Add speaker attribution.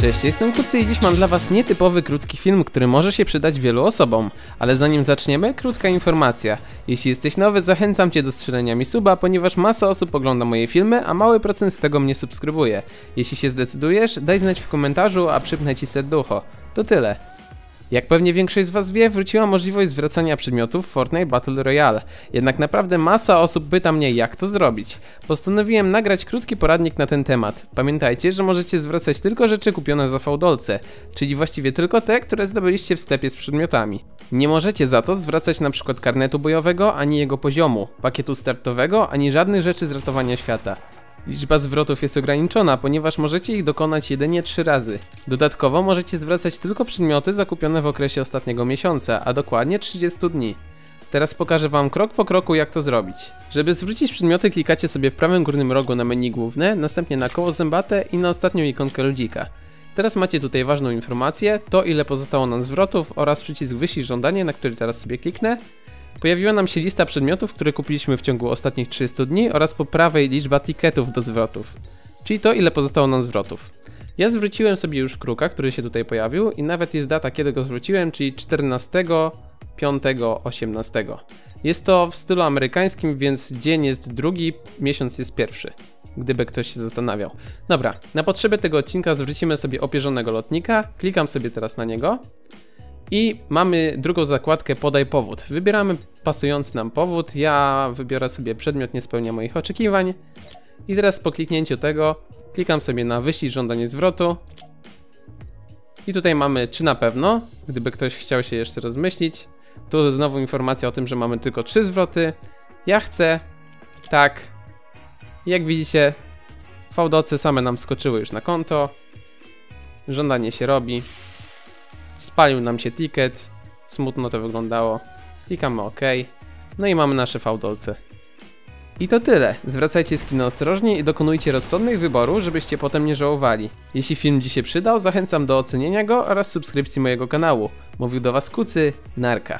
Speaker 1: Cześć, jestem Kucy i dziś mam dla was nietypowy krótki film, który może się przydać wielu osobom. Ale zanim zaczniemy, krótka informacja. Jeśli jesteś nowy, zachęcam cię do strzelenia mi suba, ponieważ masa osób ogląda moje filmy, a mały procent z tego mnie subskrybuje. Jeśli się zdecydujesz, daj znać w komentarzu, a przypnę ci serducho. To tyle. Jak pewnie większość z Was wie, wróciła możliwość zwracania przedmiotów w Fortnite Battle Royale. Jednak naprawdę masa osób pyta mnie, jak to zrobić. Postanowiłem nagrać krótki poradnik na ten temat. Pamiętajcie, że możecie zwracać tylko rzeczy kupione za fałdolce, czyli właściwie tylko te, które zdobyliście w sklepie z przedmiotami. Nie możecie za to zwracać przykład karnetu bojowego, ani jego poziomu, pakietu startowego, ani żadnych rzeczy z ratowania świata. Liczba zwrotów jest ograniczona, ponieważ możecie ich dokonać jedynie 3 razy. Dodatkowo możecie zwracać tylko przedmioty zakupione w okresie ostatniego miesiąca, a dokładnie 30 dni. Teraz pokażę wam krok po kroku jak to zrobić. Żeby zwrócić przedmioty klikacie sobie w prawym górnym rogu na menu główne, następnie na koło zębate i na ostatnią ikonkę ludzika. Teraz macie tutaj ważną informację, to ile pozostało nam zwrotów oraz przycisk wyślij żądanie, na który teraz sobie kliknę. Pojawiła nam się lista przedmiotów, które kupiliśmy w ciągu ostatnich 30 dni oraz po prawej liczba tiketów do zwrotów, czyli to ile pozostało nam zwrotów. Ja zwróciłem sobie już kruka, który się tutaj pojawił i nawet jest data kiedy go zwróciłem, czyli 14, 5, 18. Jest to w stylu amerykańskim, więc dzień jest drugi, miesiąc jest pierwszy. Gdyby ktoś się zastanawiał. Dobra, na potrzeby tego odcinka zwrócimy sobie opierzonego lotnika. Klikam sobie teraz na niego. I mamy drugą zakładkę podaj powód. Wybieramy pasujący nam powód. Ja wybiorę sobie przedmiot nie spełnia moich oczekiwań. I teraz po kliknięciu tego klikam sobie na wyślij żądanie zwrotu. I tutaj mamy czy na pewno, gdyby ktoś chciał się jeszcze rozmyślić. Tu znowu informacja o tym, że mamy tylko trzy zwroty. Ja chcę, tak. Jak widzicie, fałdoce same nam skoczyły już na konto. Żądanie się robi. Spalił nam się ticket. Smutno to wyglądało. Klikamy OK. No i mamy nasze fałdolce. I to tyle. Zwracajcie skiny ostrożnie i dokonujcie rozsądnych wyborów, żebyście potem nie żałowali. Jeśli film Ci się przydał, zachęcam do ocenienia go oraz subskrypcji mojego kanału. Mówił do Was Kucy, Narka.